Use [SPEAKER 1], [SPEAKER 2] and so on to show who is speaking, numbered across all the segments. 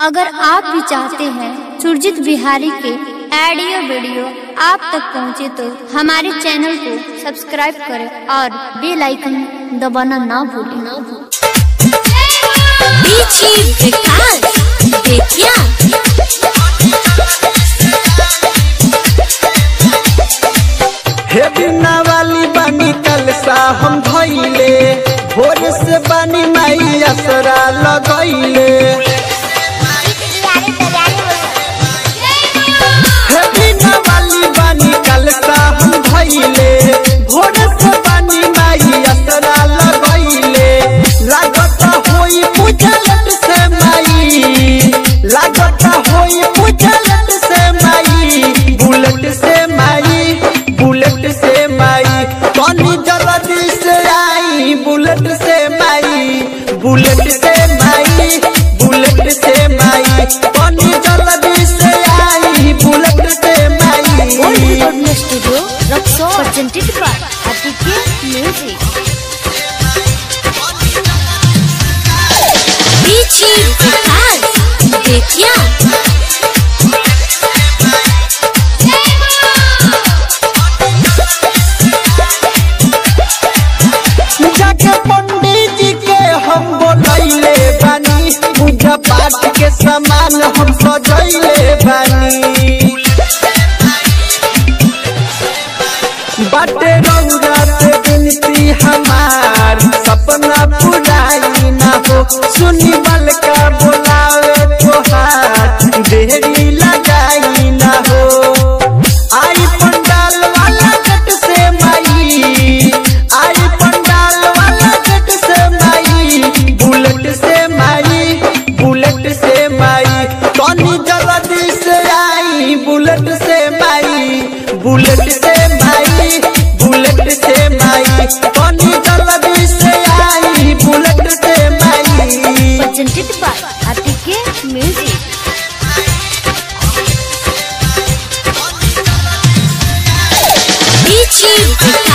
[SPEAKER 1] अगर आप भी चाहते हैं सुरजित बिहारी के ऑडियो वीडियो आप तक पहुँचे तो हमारे चैनल को सब्सक्राइब करें और बेल आइकन दबाना ना भूलें।
[SPEAKER 2] हे बिना वाली बानी कलसा हम धइले भोर से बानी माई असरा लगइले। बानी माई असरा लगइले लागत होई से माई लागत होई से माई बुलेट से माई बुलेट से माई तनी जल्दी से आई, बुलेट से माई बुलेट से पाठ के सामान हम सजैले बुलेट से माई बुलेट से माई। तनी जल्दी से आई बुलेट से माई।
[SPEAKER 3] Presented by Aatithya music. बीची।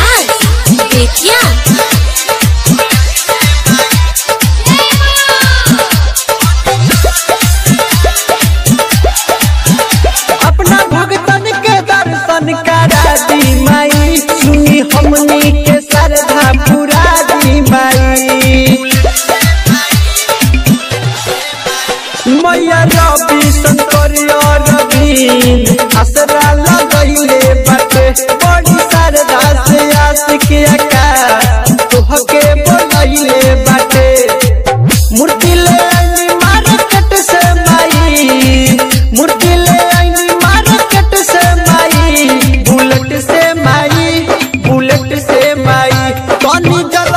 [SPEAKER 2] हमनी के श्रद्धा पूरा दी माई। मैया रवि शंकर रवि रवीन जल्दी